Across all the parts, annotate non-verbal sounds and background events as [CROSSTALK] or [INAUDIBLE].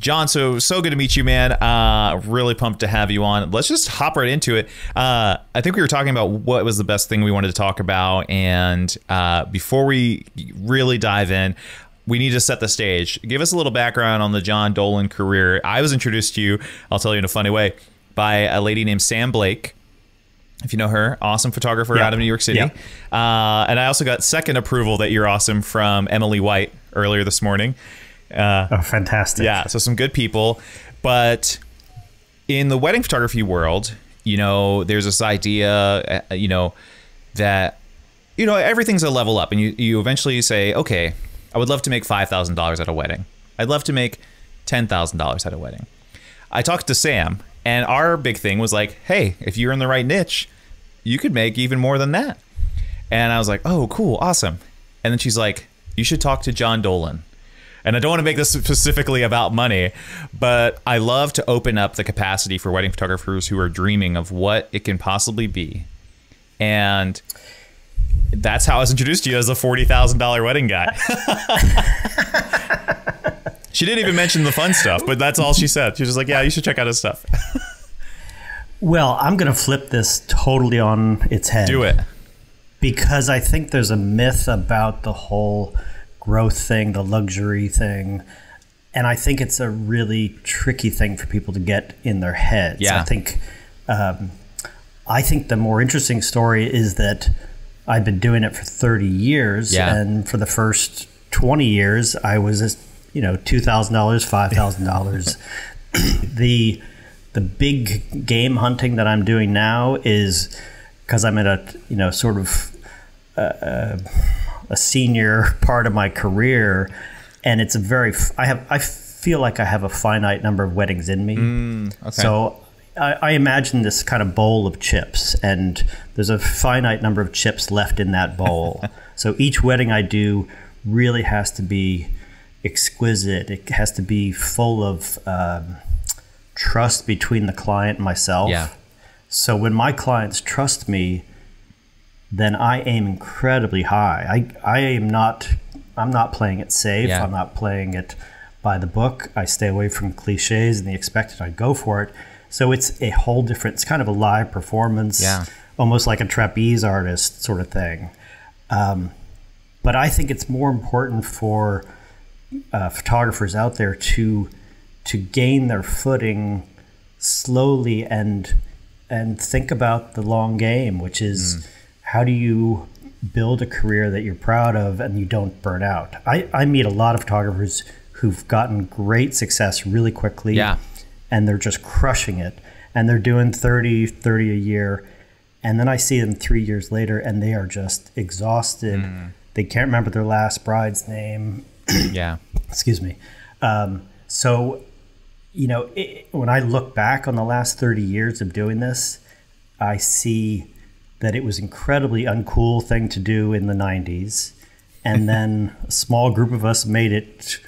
John, so so good to meet you, man. Uh, really pumped to have you on. Let's just hop right into it. Uh, I think we were talking about what was the best thing we wanted to talk about, and uh, before we really dive in, we need to set the stage. Give us a little background on the John Dolan career. I was introduced to you, I'll tell you in a funny way, by a lady named Sam Blake. If you know her, awesome photographer Yeah. out of New York City. Yeah. Uh, and I also got second approval that you're awesome from Emily White earlier this morning. Uh, Oh, fantastic. yeah, so some good people. But in the wedding photography world, you know, there's this idea, uh, you know, that you know everything's a level up, and you you eventually say, okay, I would love to make five thousand dollars at a wedding. I'd love to make ten thousand dollars at a wedding. I talked to Sam, and our big thing was like, hey, if you're in the right niche, you could make even more than that. And I was like, oh, cool, awesome. And then she's like, you should talk to John Dolan. And I don't want to make this specifically about money, but I love to open up the capacity for wedding photographers who are dreaming of what it can possibly be. And that's how I was introduced to you as a $40,000 wedding guy. [LAUGHS] she didn't even mention the fun stuff, but that's all she said. She was just like, yeah, you should check out his stuff. [LAUGHS] Well, I'm going to flip this totally on its head. Do it. Because I think there's a myth about the whole growth thing, the luxury thing. And I think it's a really tricky thing for people to get in their heads. Yeah. I think, um, I think the more interesting story is that I've been doing it for 30 years, Yeah. and for the first 20 years, I was, just you know, two thousand dollars, five thousand dollars. [LAUGHS] the the big game hunting that I'm doing now is because I'm at a you know sort of uh, a senior part of my career, and it's a very I have I feel like I have a finite number of weddings in me. okay. So I, I imagine this kind of bowl of chips, and there's a finite number of chips left in that bowl. [LAUGHS] so each wedding I do really has to be exquisite. It has to be full of um, trust between the client and myself. Yeah. So when my clients trust me, then I aim incredibly high. I, I am not I'm not playing it safe. Yeah. I'm not playing it by the book. I stay away from cliches and the expected. I go for it. So it's a whole different. It's kind of a live performance, Yeah. almost like a trapeze artist sort of thing. Um, but I think it's more important for uh, photographers out there to to gain their footing slowly and and think about the long game, which is how do you build a career that you're proud of and you don't burn out. I, I meet a lot of photographers who've gotten great success really quickly Yeah. and they're just crushing it and they're doing 30 30 a year and then i see them three years later and they are just exhausted they can't remember their last bride's name [COUGHS] Yeah. [COUGHS] excuse me um, so you know it, when i look back on the last 30 years of doing this i see that it was incredibly uncool thing to do in the 90s and then a small group of us made it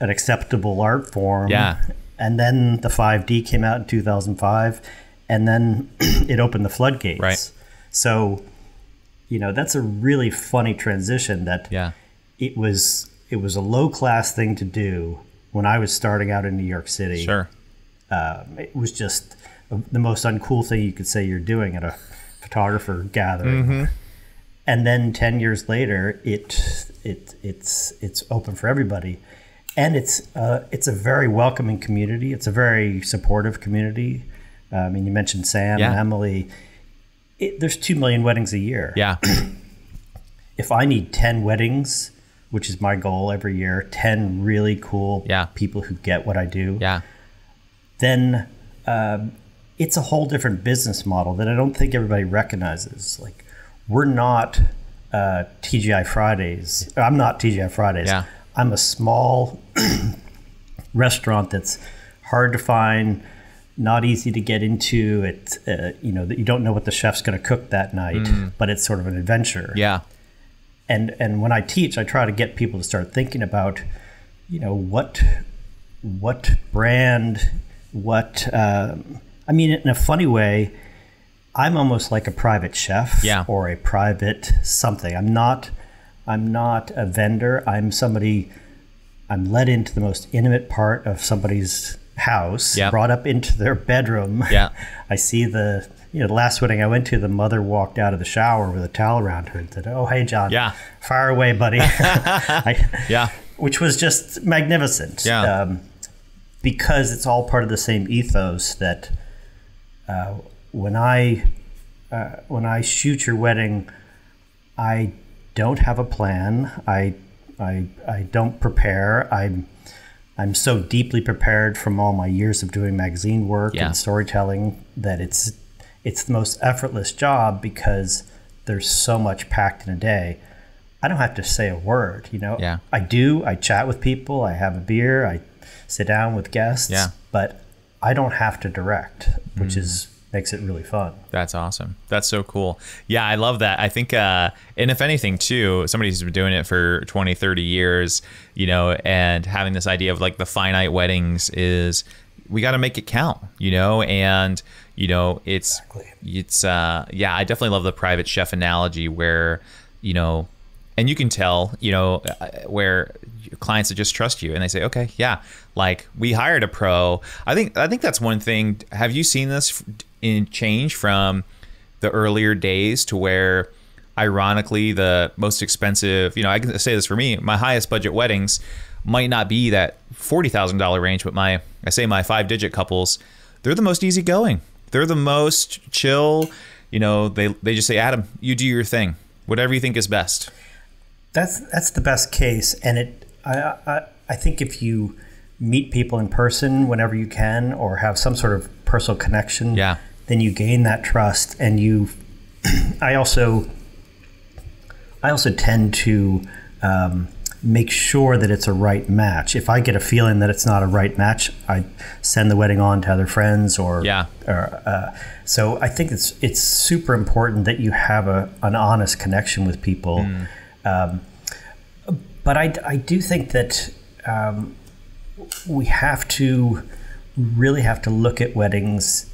an acceptable art form Yeah. and then the 5d came out in 2005 and then [CLEARS THROAT] it opened the floodgates Right. so you know that's a really funny transition that Yeah. it was it was a low class thing to do when I was starting out in New York City. Sure. Um, it was just the most uncool thing you could say you're doing at a photographer gathering. And then ten years later, it it it's it's open for everybody, and it's uh, it's a very welcoming community. It's a very supportive community. Uh, I mean, you mentioned Sam Yeah. and Emily. It, there's two million weddings a year Yeah. [CLEARS THROAT] if I need 10 weddings, which is my goal every year, 10 really cool Yeah. people who get what I do, Yeah. then um, it's a whole different business model that I don't think everybody recognizes. Like, we're not uh, TGI Fridays. I'm not TGI Fridays. Yeah. I'm a small [CLEARS THROAT] restaurant that's hard to find, not easy to get into. It, uh, you know, that you don't know what the chef's going to cook that night, but it's sort of an adventure Yeah. and and when I teach, I try to get people to start thinking about, you know, what what brand, what um, I mean, in a funny way, I'm almost like a private chef Yeah. or a private something. I'm not I'm not a vendor. I'm somebody. I'm let into the most intimate part of somebody's house, Yep. brought up into their bedroom. [LAUGHS] Yeah. I see the you know the last wedding I went to, the mother walked out of the shower with a towel around her and said, "Oh, hey, John, Yeah. fire away, buddy." [LAUGHS] [LAUGHS] I, Yeah. which was just magnificent. Yeah. Um, because it's all part of the same ethos that uh, when I uh, when I shoot your wedding, I don't have a plan. I I I don't prepare. I'm I'm so deeply prepared from all my years of doing magazine work Yeah. and storytelling that it's it's the most effortless job because there's so much packed in a day. I don't have to say a word, you know. Yeah. I do. I chat with people. I have a beer. I sit down with guests. Yeah. But I don't have to direct, which Mm. is makes it really fun. That's awesome. That's so cool. Yeah, I love that. I think, uh, and if anything, too, somebody who's been doing it for 20, 30 years, you know, and having this idea of like the finite weddings is we got to make it count, you know, and, you know, it's, it's, uh, yeah, I definitely love the private chef analogy where, you know, and you can tell, you know, uh, where clients that just trust you and they say, okay, yeah, like we hired a pro. I think I think that's one thing. Have you seen this in change from the earlier days to where, ironically, the most expensive, you know, I can say this for me, my highest budget weddings might not be that forty thousand dollar range, but my I say my five digit couples, they're the most easygoing. They're the most chill. You know, they they just say, Adam, you do your thing, whatever you think is best. That's that's the best case, and it. I, I I think if you meet people in person whenever you can, or have some sort of personal connection, Yeah. then you gain that trust, and you. [CLEARS THROAT] I also. I also tend to um, make sure that it's a right match. If I get a feeling that it's not a right match, I send the wedding on to other friends or Yeah. or, uh, so I think it's it's super important that you have a an honest connection with people. Um, but I, I do think that um, we have to really have to look at weddings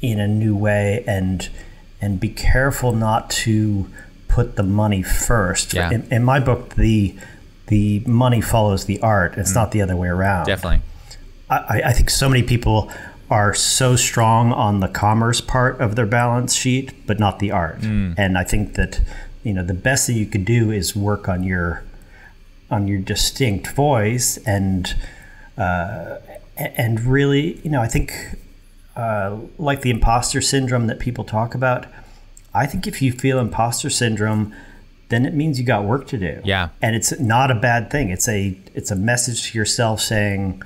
in a new way and and be careful not to put the money first. Yeah. In, in my book, the the money follows the art. It's not the other way around. Definitely. I, I think so many people are so strong on the commerce part of their balance sheet, but not the art. And I think that you know the best that you could do is work on your on your distinct voice and uh, and really, you know, I think uh, like the imposter syndrome that people talk about. I think if you feel imposter syndrome, then it means you got work to do. Yeah. and it's not a bad thing. It's a it's a message to yourself saying,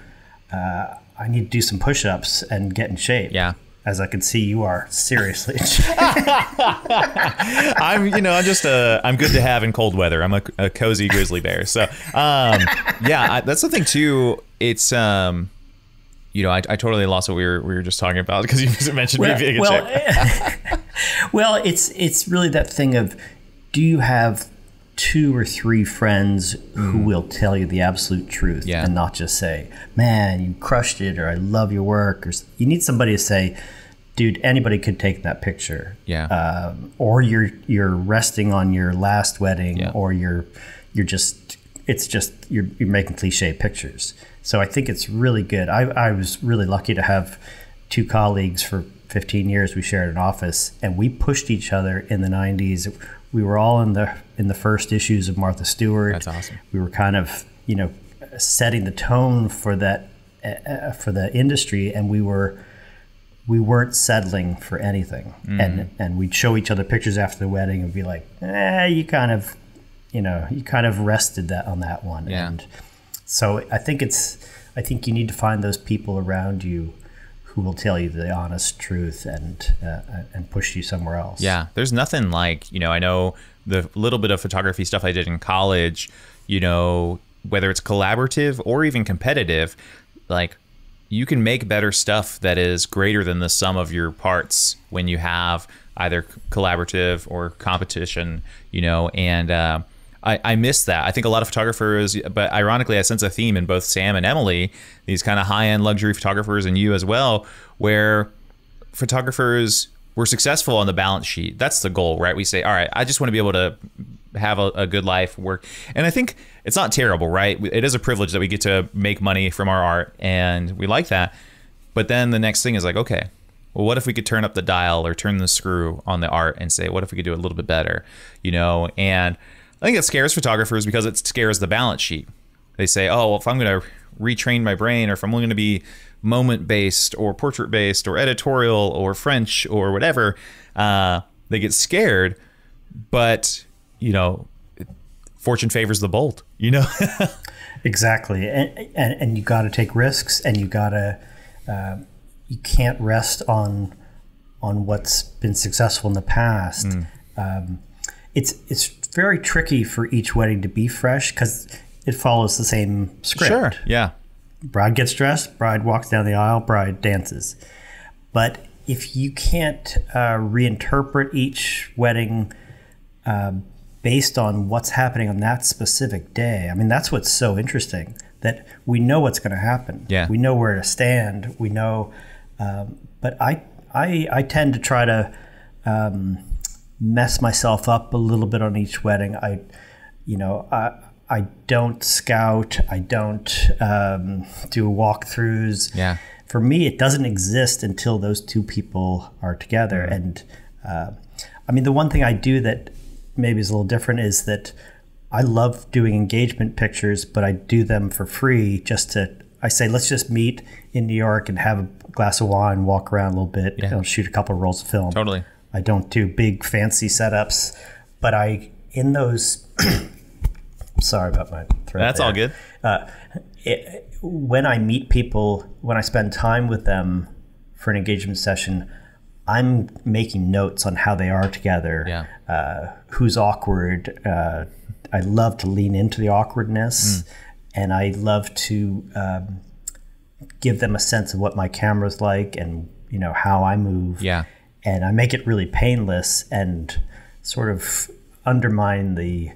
uh, "I need to do some push-ups and get in shape." Yeah. As I can see, you are seriously. [LAUGHS] I'm, you know, I'm just a, I'm good to have in cold weather. I'm a, a cozy grizzly bear. So, um, yeah, I, that's the thing too. It's, um, you know, I, I totally lost what we were, we were just talking about because you mentioned me being in well, shape. [LAUGHS] well, it's it's really that thing of, do you have two or three friends who will tell you the absolute truth Mm. Yeah. and not just say, "Man, you crushed it," or "I love your work," or you need somebody to say, "Dude, anybody could take that picture." Yeah. Um, or you're you're resting on your last wedding, Yeah. or you're you're just it's just you're you're making cliche pictures. So I think it's really good. I I was really lucky to have two colleagues for 15 years. We shared an office, and we pushed each other in the 90s. We were all in the in the first issues of Martha Stewart. That's awesome. We were kind of you know setting the tone for that uh, for the industry, and we were we weren't settling for anything. Mm-hmm. And and we'd show each other pictures after the wedding and be like, eh, you kind of, you know, you kind of rested that on that one. Yeah. And so I think it's, I think you need to find those people around you who will tell you the honest truth and uh, and push you somewhere else. Yeah, there's nothing like, you know, I know the little bit of photography stuff I did in college, you know, whether it's collaborative or even competitive, like you can make better stuff that is greater than the sum of your parts when you have either collaborative or competition, you know, and uh, I, I miss that. I think a lot of photographers, but ironically, I sense a theme in both Sam and Emily, these kind of high end luxury photographers, and you as well, where photographers we're successful on the balance sheet. That's the goal, right? We say, all right, I just want to be able to have a, a, good life, work. And I think it's not terrible, right? It is a privilege that we get to make money from our art and we like that. But then the next thing is like, okay, well, what if we could turn up the dial or turn the screw on the art and say, what if we could do a little bit better, you know? And I think it scares photographers because it scares the balance sheet. They say, oh, well, if I'm going to retrain my brain or if I'm going to be moment based or portrait based or editorial or French or whatever, uh, they get scared. But, you know, fortune favors the bold, you know? [LAUGHS] exactly. And, and, and you got to take risks and you got to, uh, you can't rest on, on what's been successful in the past. Mm. Um, it's, it's very tricky for each wedding to be fresh because it follows the same script. Sure. Yeah. Bride gets dressed, bride walks down the aisle, bride dances. But if you can't uh, reinterpret each wedding uh, based on what's happening on that specific day, I mean, that's what's so interesting that we know what's going to happen. Yeah. We know where to stand. We know, um, but I, I, I tend to try to um, mess myself up a little bit on each wedding. I, you know, I, I don't scout. I don't um, do walkthroughs. Yeah. For me, it doesn't exist until those two people are together. Mm-hmm. And uh, I mean, the one thing I do that maybe is a little different is that I love doing engagement pictures, but I do them for free just to. I say, let's just meet in New York and have a glass of wine, walk around a little bit, yeah. and shoot a couple of rolls of film. Totally. I don't do big fancy setups, but I in those [COUGHS] Sorry about my throat. That's there. all good. Uh, it, when I meet people, when I spend time with them for an engagement session, I'm making notes on how they are together. Yeah. Uh, who's awkward? Uh, I love to lean into the awkwardness, mm. and I love to um, give them a sense of what my camera's like and you know how I move. Yeah. And I make it really painless and sort of undermine the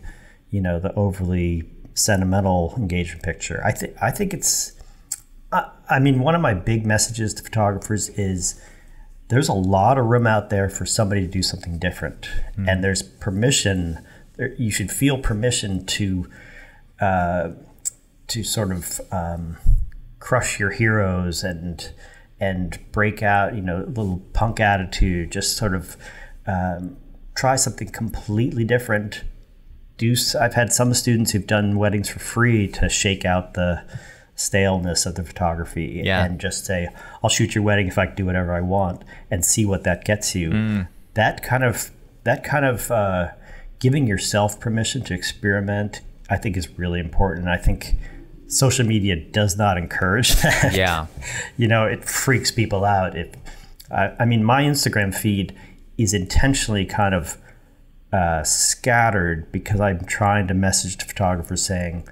you know the overly sentimental engagement picture. I think I think it's. I, I mean, one of my big messages to photographers is there's a lot of room out there for somebody to do something different, mm. and there's permission. There, you should feel permission to uh, to sort of um, crush your heroes and and break out, you know, a little punk attitude. Just sort of um, try something completely different do I've had some students who've done weddings for free to shake out the staleness of the photography yeah. and just say, I'll shoot your wedding if I can do whatever I want and see what that gets you. Mm. That kind of that kind of uh, giving yourself permission to experiment, I think is really important. I think social media does not encourage [LAUGHS] that. Yeah. you know, it freaks people out. It, I, I mean, my Instagram feed is intentionally kind of uh, scattered because I'm trying to message to photographers saying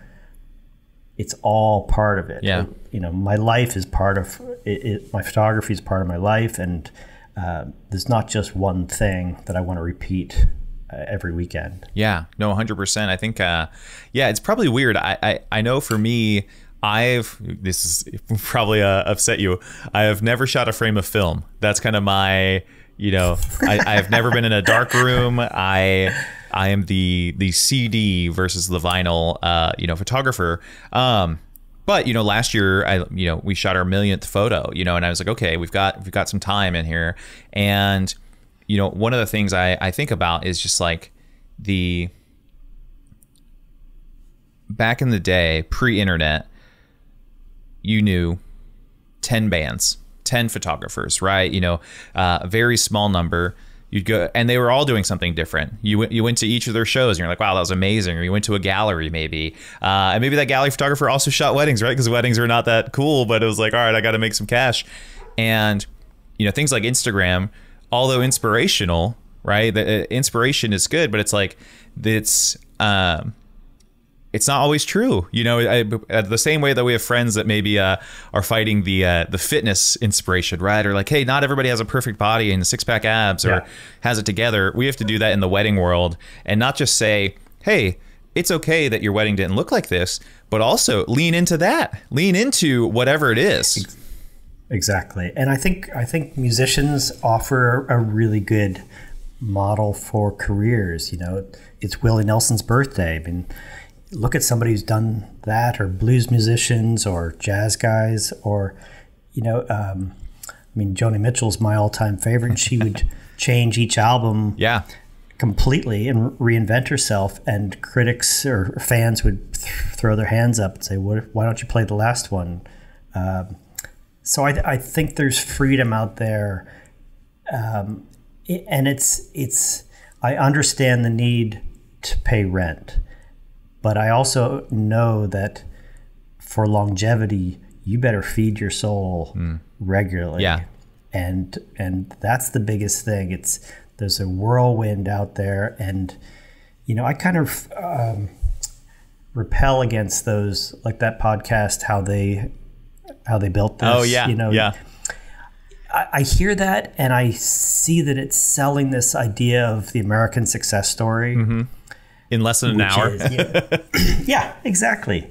it's all part of it. Yeah. you know, my life is part of it, it, my photography is part of my life, and uh, there's not just one thing that I want to repeat uh, every weekend. Yeah, no, 100%. I think, uh, yeah, it's probably weird. I, I, I know for me, I've this is [LAUGHS] probably uh, upset you. I have never shot a frame of film. That's kind of my you know, I, I have never been in a dark room. I I am the the CD versus the vinyl, uh, you know, photographer. Um, but you know, last year I you know we shot our millionth photo, you know, and I was like, okay, we've got we've got some time in here, and you know, one of the things I I think about is just like the back in the day, pre-internet, you knew ten bands 10 photographers, right? You know, uh, a very small number. You'd go, and they were all doing something different. You went, you went to each of their shows, and you're like, "Wow, that was amazing!" Or you went to a gallery, maybe, uh, and maybe that gallery photographer also shot weddings, right? Because weddings are not that cool, but it was like, "All right, I got to make some cash," and you know, things like Instagram, although inspirational, right? The uh, inspiration is good, but it's like it's um, it's not always true. You know, I, uh, the same way that we have friends that maybe uh, are fighting the uh, the fitness inspiration, right? Or like, hey, not everybody has a perfect body and six pack abs or yeah. has it together. We have to do that in the wedding world and not just say, hey, it's okay that your wedding didn't look like this, but also lean into that. Lean into whatever it is. Exactly, and I think I think musicians offer a really good model for careers. You know, it's Willie Nelson's birthday. I mean, look at somebody who's done that, or blues musicians, or jazz guys, or you know, um, I mean, Joni Mitchell's my all-time favorite. She [LAUGHS] would change each album, yeah, completely and reinvent herself. And critics or fans would th- throw their hands up and say, What "Why don't you play the last one?" Um, so I, I, think there's freedom out there, um, and it's it's. I understand the need to pay rent, but I also know that for longevity, you better feed your soul mm. regularly. Yeah, and and that's the biggest thing. It's there's a whirlwind out there, and you know I kind of um, repel against those like that podcast how they how they built this. Oh yeah, you know, yeah. I, I hear that and I see that it's selling this idea of the American success story mm-hmm. in less than an hour. Is, yeah. [LAUGHS] yeah, exactly.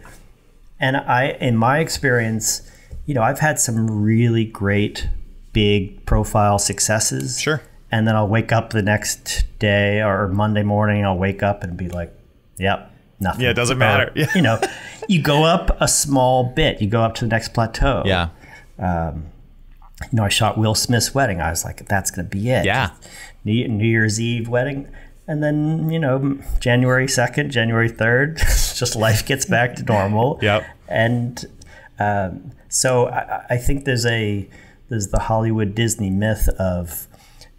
And I, in my experience, you know, I've had some really great big profile successes. Sure. And then I'll wake up the next day or Monday morning, I'll wake up and be like, yep, nothing. Yeah, it doesn't matter. Yeah. [LAUGHS] You know, you go up a small bit, you go up to the next plateau. Yeah. Um, you know, I shot Will Smith's wedding. I was like, that's going to be it. Yeah. New, New Year's Eve wedding. And then, you know, January 2nd, January 3rd, [LAUGHS] just life gets back to normal. [LAUGHS] yep. And um, so I, I think there's a, there's the Hollywood Disney myth of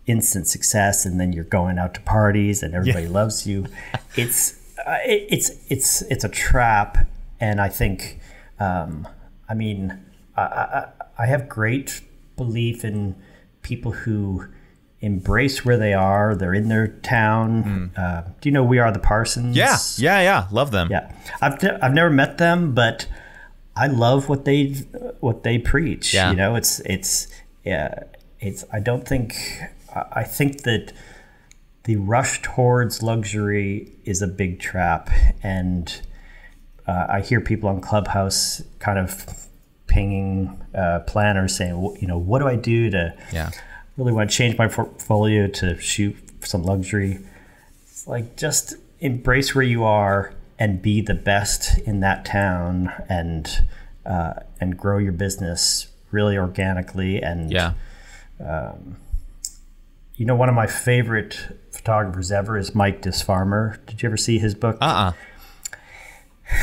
instant success and then you're going out to parties and everybody yeah. loves you. [LAUGHS] It's, uh, it, it's it's it's a trap, and I think, um, I mean, I, I, I have great belief in people who embrace where they are. They're in their town. Mm. Uh, do you know We Are the Parsons? Yeah, yeah, yeah. Love them. Yeah, I've I've never met them, but I love what they what they preach. Yeah. you know, it's it's yeah, it's. I don't think I think that the rush towards luxury is a big trap, and uh, I hear people on Clubhouse kind of pinging uh, planners saying, you know, what do I do to yeah. really want to change my portfolio to shoot some luxury? It's like just embrace where you are and be the best in that town and uh, and grow your business really organically and yeah. Um, you know, one of my favorite photographers ever is Mike Disfarmer. Did you ever see his book? Uh uh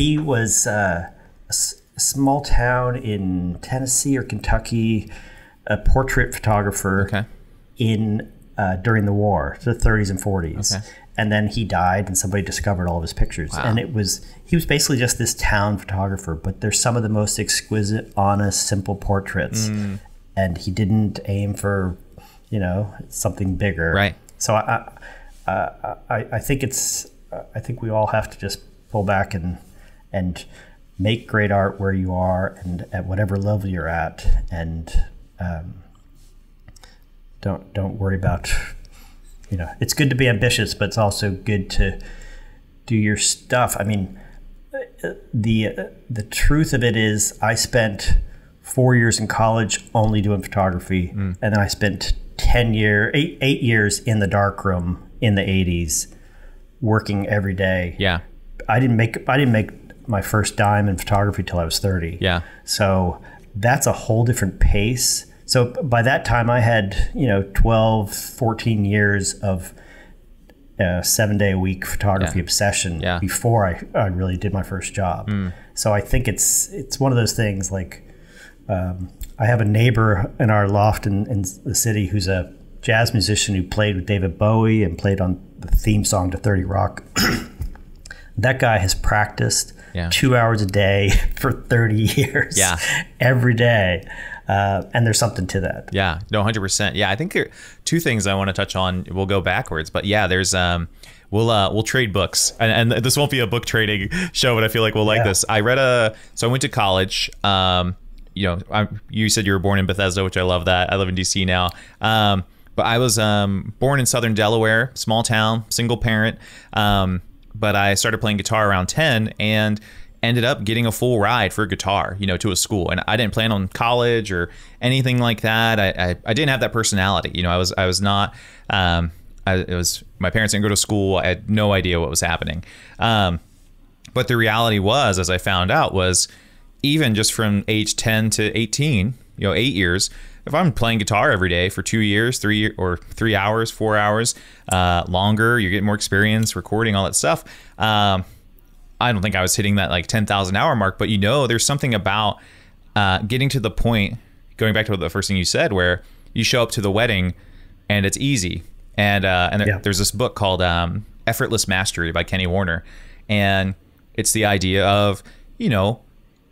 He was uh, a, small town in Tennessee or Kentucky, a portrait photographer okay. in uh, during the war, the 30s and 40s. Okay. And then he died, and somebody discovered all of his pictures. Wow. And it was he was basically just this town photographer, but they're some of the most exquisite, honest, simple portraits. Mm. And he didn't aim for you know something bigger right so I, I i i think it's i think we all have to just pull back and and make great art where you are and at whatever level you're at and um, don't don't worry about you know it's good to be ambitious but it's also good to do your stuff. I mean the the truth of it is i spent four years in college only doing photography mm. and then i spent 10 year eight, eight years in the darkroom in the 80s working every day. Yeah. I didn't make i didn't make my first dime in photography till i was 30 yeah so that's a whole different pace so by that time i had you know 12 14 years of uh, seven day a week photography yeah. obsession yeah. before I, I really did my first job mm. so i think it's it's one of those things like um, I have a neighbor in our loft in, in the city who's a jazz musician who played with David Bowie and played on the theme song to 30 Rock. [CLEARS THROAT] that guy has practiced yeah. two hours a day [LAUGHS] for 30 years. Yeah. [LAUGHS] Every day. Uh, and there's something to that. Yeah, no, hundred percent. Yeah, I think there are two things I want to touch on. We'll go backwards, but yeah, there's um, we'll uh, we'll trade books, and, and this won't be a book trading [LAUGHS] show, but I feel like we'll like Yeah. this. I read a, so I went to college. Um, you know, I, you said you were born in Bethesda, which I love that. I live in DC now. Um, but I was um, born in Southern Delaware, small town, single parent. Um, but I started playing guitar around ten, and ended up getting a full ride for guitar, you know, to a school. And I didn't plan on college or anything like that. I, I, I didn't have that personality. You know, I was I was not. Um, I, it was my parents didn't go to school. I had no idea what was happening. Um, but the reality was, as I found out, was even just from age 10 to 18, you know, eight years, if I'm playing guitar every day for two years, three or three hours, four hours, uh, longer, you're getting more experience recording all that stuff. Um, I don't think I was hitting that like 10,000 hour mark, but you know, there's something about uh, getting to the point, going back to the first thing you said, where you show up to the wedding and it's easy. And, uh, and there, yeah. there's this book called um, Effortless Mastery by Kenny Werner. And it's the idea of, you know,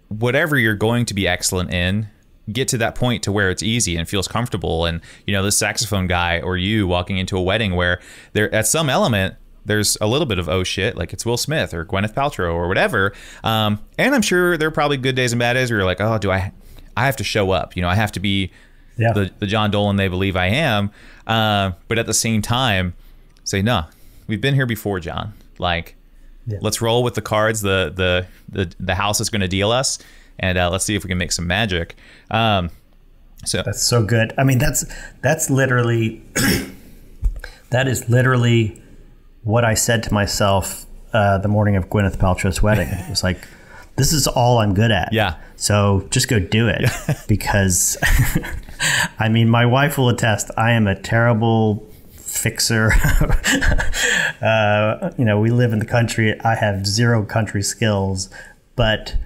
whatever you're going to be excellent in, get to that point to where it's easy and feels comfortable. And, you know, this saxophone guy or you walking into a wedding where there, at some element, there's a little bit of oh shit, like it's Will Smith or Gwyneth Paltrow or whatever. Um, and I'm sure there are probably good days and bad days where you're like, oh, do I, I have to show up? You know, I have to be yeah. the, the John Dolan they believe I am. Uh, but at the same time, say, no, we've been here before, John. Like, yeah. let's roll with the cards the the the, the house is going to deal us, and uh, let's see if we can make some magic. Um, so that's so good. I mean, that's that's literally [CLEARS THROAT] that is literally what I said to myself uh, the morning of Gwyneth Paltrow's wedding. It was like, this is all I'm good at. Yeah. So just go do it [LAUGHS] [LAUGHS] because, [LAUGHS] I mean, my wife will attest. I am a terrible fixer. uh, you know, we live in the country. I have zero country skills, but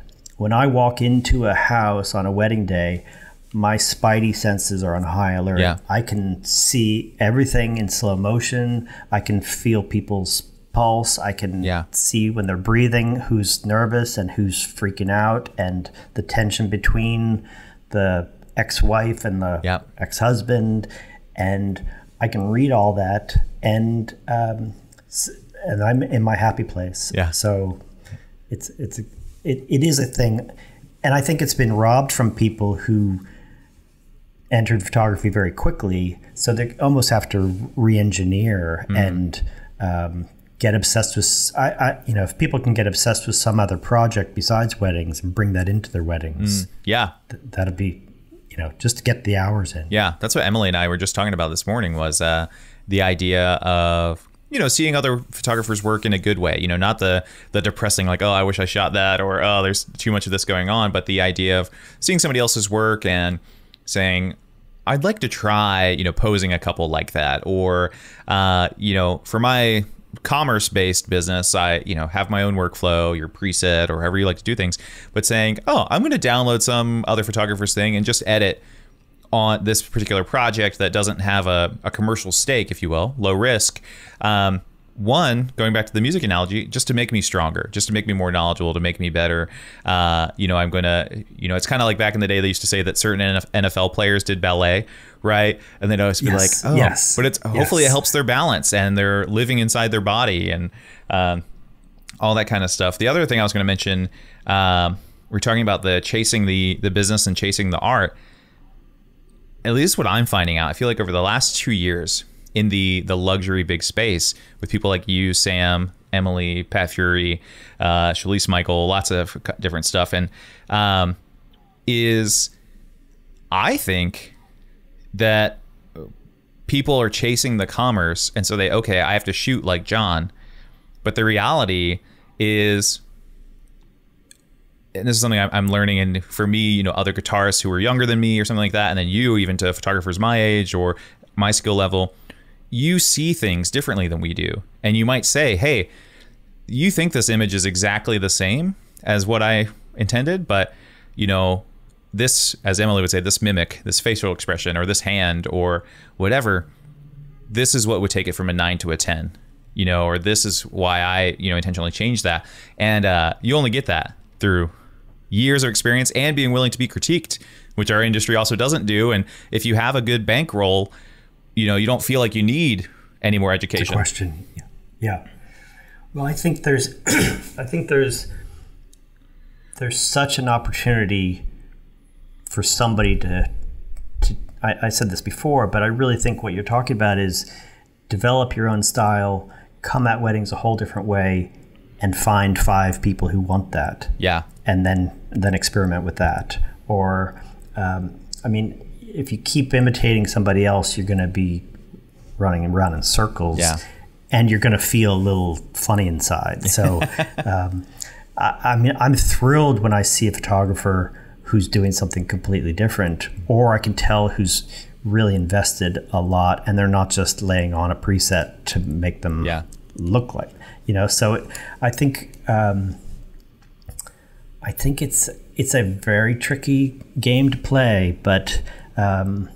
when I walk into a house on a wedding day, my spidey senses are on high alert. Yeah. I can see everything in slow motion. I can feel people's pulse. I can yeah. see when they're breathing, who's nervous and who's freaking out, and the tension between the ex-wife and the yeah. ex-husband, and I can read all that, and um, and I'm in my happy place. Yeah. So it's it's it, it is a thing, and I think it's been robbed from people who entered photography very quickly, so they almost have to re-engineer mm-hmm. and um, get obsessed with. I, I, you know, if people can get obsessed with some other project besides weddings and bring that into their weddings, mm, yeah, th- that'd be, you know, just to get the hours in. Yeah, that's what Emily and I were just talking about this morning. Was uh, the idea of you know seeing other photographers work in a good way you know not the the depressing like oh i wish i shot that or oh there's too much of this going on but the idea of seeing somebody else's work and saying I'd like to try, you know, posing a couple like that, or, uh, you know, for my commerce-based business, I, you know, have my own workflow, your preset, or however you like to do things. But saying, oh, I'm going to download some other photographer's thing and just edit on this particular project that doesn't have a, a commercial stake, if you will, low risk. Um, one going back to the music analogy just to make me stronger just to make me more knowledgeable to make me better uh, you know i'm gonna you know it's kind of like back in the day they used to say that certain nfl players did ballet right and they'd always be yes. like oh yes but it's hopefully yes. it helps their balance and they're living inside their body and um, all that kind of stuff the other thing i was going to mention um, we're talking about the chasing the the business and chasing the art at least what i'm finding out i feel like over the last two years in the the luxury big space with people like you, Sam, Emily, Pat Fury, uh, Shalise Michael, lots of different stuff, and um, is I think that people are chasing the commerce, and so they okay, I have to shoot like John, but the reality is and this is something I'm learning. And for me, you know, other guitarists who are younger than me or something like that, and then you, even to photographers my age or my skill level, you see things differently than we do. And you might say, hey, you think this image is exactly the same as what I intended, but you know, this, as Emily would say, this mimic, this facial expression, or this hand, or whatever, this is what would take it from a nine to a 10, you know, or this is why I, you know, intentionally changed that. And uh, you only get that through years of experience and being willing to be critiqued, which our industry also doesn't do. And if you have a good bankroll, you know you don't feel like you need any more education. Question, yeah. Well, I think there's, [CLEARS THROAT] I think there's, there's such an opportunity for somebody to, to. I, I said this before, but I really think what you're talking about is develop your own style, come at weddings a whole different way, and find five people who want that Yeah. And then then experiment with that or um, i mean if you keep imitating somebody else you're going to be running around in circles Yeah. and you're going to feel a little funny inside so [LAUGHS] um, I, I mean i'm thrilled when i see a photographer who's doing something completely different or i can tell who's really invested a lot and they're not just laying on a preset to make them Yeah. look like you know so it, i think um, I think it's it's a very tricky game to play, but um,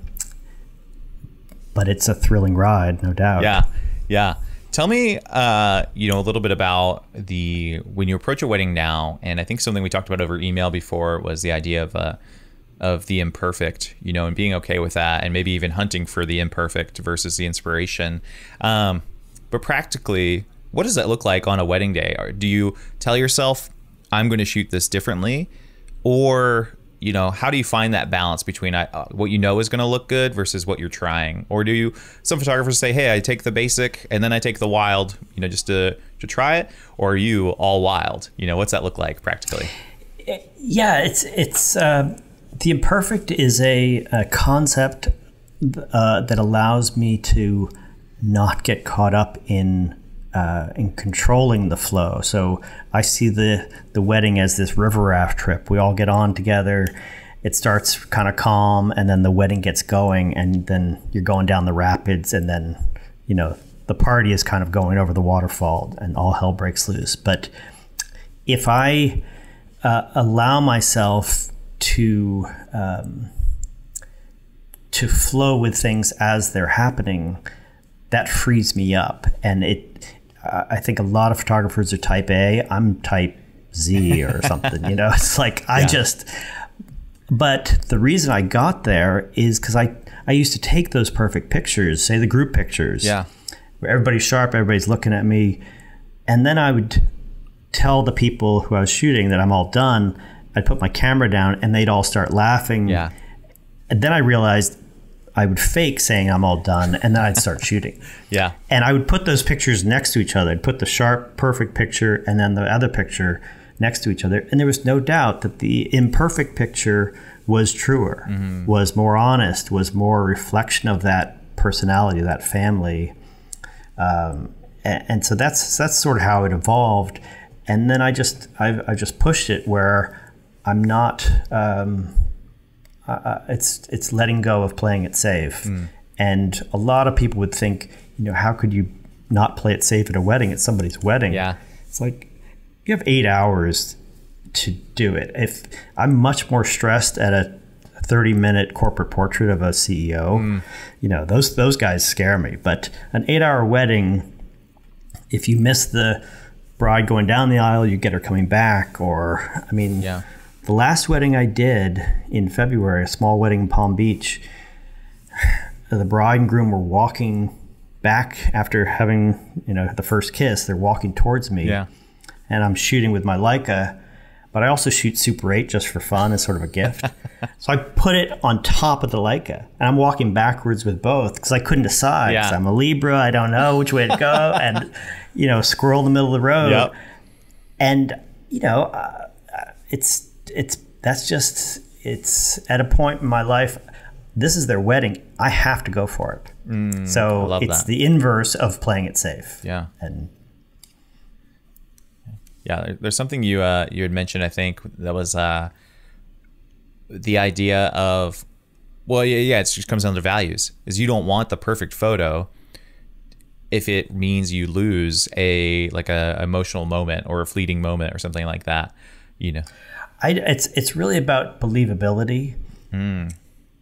but it's a thrilling ride, no doubt. Yeah, yeah. Tell me, uh, you know, a little bit about the when you approach a wedding now, and I think something we talked about over email before was the idea of uh, of the imperfect, you know, and being okay with that, and maybe even hunting for the imperfect versus the inspiration. Um, but practically, what does that look like on a wedding day? Or do you tell yourself, "I'm going to shoot this differently," or you know, how do you find that balance between uh, what you know is going to look good versus what you're trying? Or do you? Some photographers say, "Hey, I take the basic and then I take the wild," you know, just to to try it. Or are you all wild? You know, what's that look like practically? Yeah, it's it's uh, the imperfect is a, a concept uh, that allows me to not get caught up in uh, in controlling the flow. So I see the the wedding as this river raft trip. We all get on together. It starts kind of calm, and then the wedding gets going, and then you're going down the rapids, and then you know the party is kind of going over the waterfall, and all hell breaks loose. But if I uh, allow myself to um, to flow with things as they're happening, that frees me up, and it. Uh, I think a lot of photographers are type A. I'm type Z or [LAUGHS] something. you know, it's like I just. But the reason I got there is because I I used to take those perfect pictures, say the group pictures, Yeah. where everybody's sharp, everybody's looking at me, and then I would tell the people who I was shooting that I'm all done. I'd put my camera down, and they'd all start laughing. Yeah. And then I realized I would fake saying I'm all done, and then I'd start [LAUGHS] shooting. Yeah. And I would put those pictures next to each other. I'd put the sharp, perfect picture and then the other picture next to each other. And there was no doubt that the imperfect picture was truer, was more honest, was more reflection of that personality, that family. Um, and, and so that's that's sort of how it evolved. And then I just I, I just pushed it where I'm not. Um, uh, it's it's letting go of playing it safe. And a lot of people would think, you know, how could you not play it safe at a wedding? It's somebody's wedding. Yeah. It's like you have eight hours to do it. If I'm much more stressed at a 30 minute corporate portrait of a CEO, you know, those those guys scare me. But an eight hour wedding, if you miss the bride going down the aisle, you get her coming back, or I mean, Yeah. The last wedding I did in February, a small wedding in Palm Beach, the bride and groom were walking back after having, you know, the first kiss. They're walking towards me. Yeah. And I'm shooting with my Leica, but I also shoot Super 8 just for fun as sort of a gift. [LAUGHS] so I put it on top of the Leica, and I'm walking backwards with both because I couldn't decide. Yeah. I'm a Libra, I don't know which way to go, [LAUGHS] and you know, squirrel in the middle of the road Yep. and you know uh, uh, it's it's that's just it's at a point in my life this is their wedding i have to go for it so Mm, love it's that. the inverse of playing it safe Yeah. and Yeah, there's something you uh, you had mentioned. I think that was uh, the idea of, well, yeah, yeah, it just comes down to values. Is you don't want the perfect photo if it means you lose a like a emotional moment or a fleeting moment or something like that. You know, I, it's it's really about believability Hmm.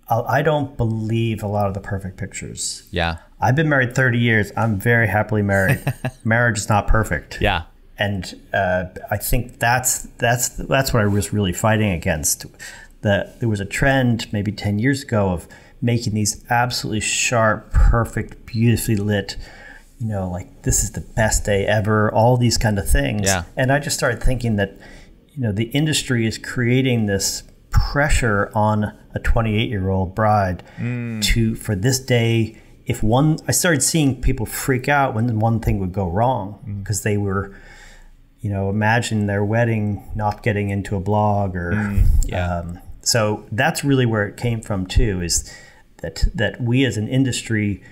I, I don't believe a lot of the perfect pictures yeah, i've been married 30 years i'm very happily married [LAUGHS] marriage is not perfect yeah, and uh, I think that's that's that's what I was really fighting against. That there was a trend maybe ten years ago of making these absolutely sharp, perfect, beautifully lit. You know, like this is the best day ever. All these kind of things. Yeah. And I just started thinking that, you know, the industry is creating this pressure on a 28 year old bride to for this day. If one, I started seeing people freak out when one thing would go wrong because they were you know, imagine their wedding not getting into a blog or. Mm, yeah. Um, so that's really where it came from too. Is that that we as an industry,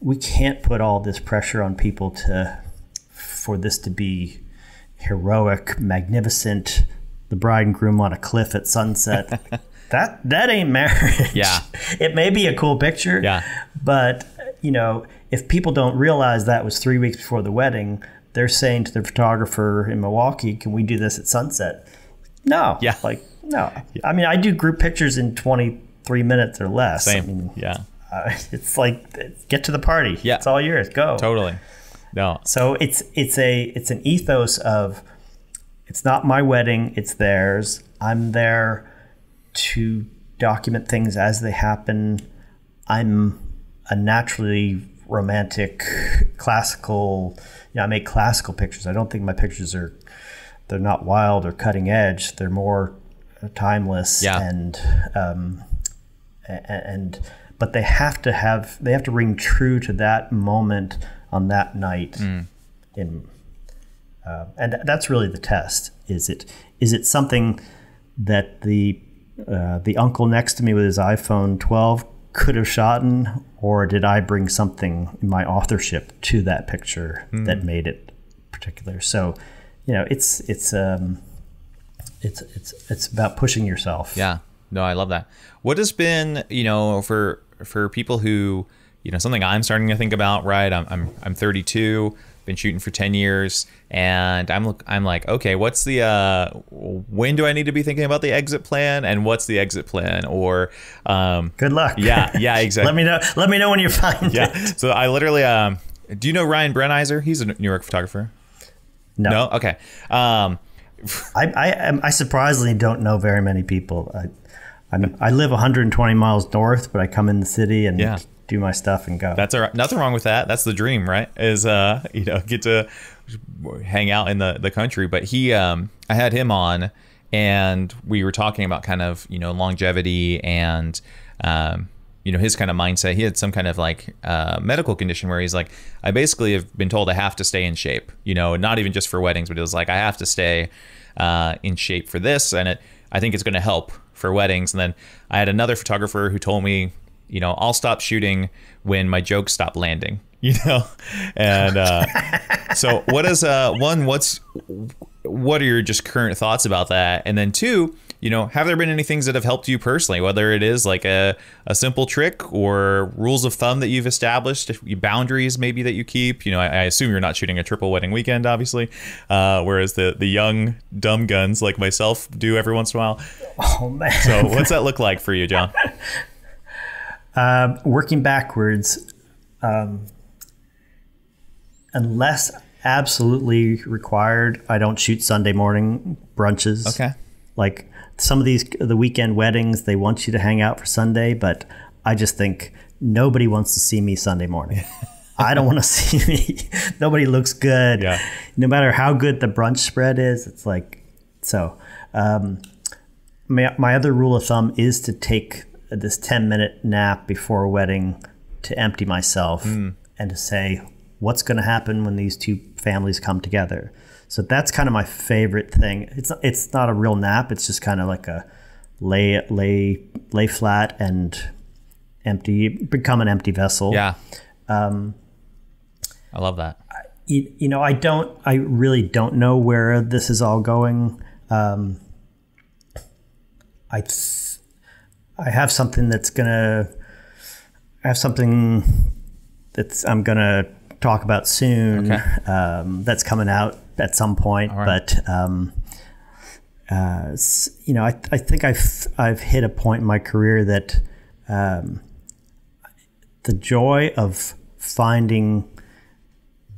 we can't put all this pressure on people to for this to be heroic, magnificent, the bride and groom on a cliff at sunset. [LAUGHS] that that ain't marriage. Yeah. It may be a cool picture. Yeah. But you know, if people don't realize that was three weeks before the wedding, they're saying to the photographer in Milwaukee, "Can we do this at sunset?" No. Yeah. Like no. I mean, I do group pictures in twenty three minutes or less. Same. I mean, yeah. uh, [LAUGHS] it's like get to the party. Yeah. It's all yours. Go. Totally. No. So it's it's a it's an ethos of it's not my wedding, it's theirs. I'm there to document things as they happen. I'm a naturally romantic, classical. You know, I make classical pictures. I don't think my pictures are they're not wild or cutting edge. They're more timeless Yeah. and um, and but they have to have they have to ring true to that moment on that night in uh, and that's really the test. Is it is it something that the uh, the uncle next to me with his iPhone 12 could have shot in or did I bring something in my authorship to that picture that made it particular? So you know it's it's um it's it's it's about pushing yourself. Yeah. No, I love that. What has been, you know, for for people who, you know, something I'm starting to think about, right? I'm I'm I'm 32, been shooting for 10 years, and I'm look I'm like, okay, what's the uh when do I need to be thinking about the exit plan and what's the exit plan or um good luck yeah, yeah, exactly. [LAUGHS] let me know let me know when you find yeah. it So I literally um do you know Ryan Brenizer? He's a New York photographer. no, No? Okay. Um I, I I surprisingly don't know very many people. I I'm, I live 120 miles north, but I come in the city and Yeah. Do my stuff and go. That's all right. Nothing wrong with that. That's the dream, right? Is uh, [LAUGHS] you know, get to hang out in the the country. But he, um, I had him on, and we were talking about kind of you know longevity and um, you know his kind of mindset. He had some kind of like uh, medical condition where he's like, I basically have been told I have to stay in shape. You know, not even just for weddings, but it was like I have to stay uh, in shape for this, and it. I think it's going to help for weddings. And then I had another photographer who told me, you know, I'll stop shooting when my jokes stop landing. [LAUGHS] You know, and uh, so what is uh one? What's what are your just current thoughts about that? And then two, you know, have there been any things that have helped you personally, whether it is like a, a simple trick or rules of thumb that you've established, boundaries maybe that you keep? You know, I, I assume you're not shooting a triple wedding weekend, obviously, uh, whereas the the young dumb guns like myself do every once in a while. oh man. So what's that look like for you, John? [LAUGHS] Um, working backwards, um, unless absolutely required, I don't shoot Sunday morning brunches. Okay. Like some of these, the weekend weddings, they want you to hang out for Sunday, but I just think nobody wants to see me Sunday morning. [LAUGHS] I don't want to see [LAUGHS] me. Nobody looks good. Yeah. No matter how good the brunch spread is, it's like so. Um, my, my other rule of thumb is to take this 10 minute nap before a wedding to empty myself and to say what's going to happen when these two families come together so that's kind of my favorite thing it's it's not a real nap it's just kind of like a lay lay lay flat and empty become an empty vessel Yeah. Um, I love that. you, you know, I don't, I really don't know where this is all going. Um, I, th- I have something that's gonna, I have something that's I'm gonna talk about soon. Okay. Um, that's coming out at some point, right. but um, uh, you know, I, I think I've I've hit a point in my career that um, the joy of finding